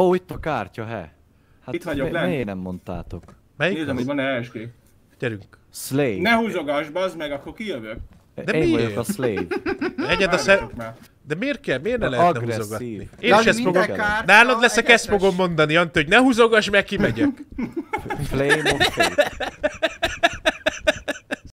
Ó, itt a kártya, he. Hát Itt vagyok, mi- lent. Miért nem mondtátok? Melyik Nézem, hogy van-e eskü. Gyerünk. Slave. Ne húzogass, bazd meg, akkor kijövök. De Én miért? vagyok a slave. Egyed a szer... De miért kell? Miért ne de lehetne Agresszív. húzogatni? Én is ezt fogom... Nálad leszek, egy ezt fogom mondani, Antti, hogy ne húzogass meg, kimegyek. Flame of Fate.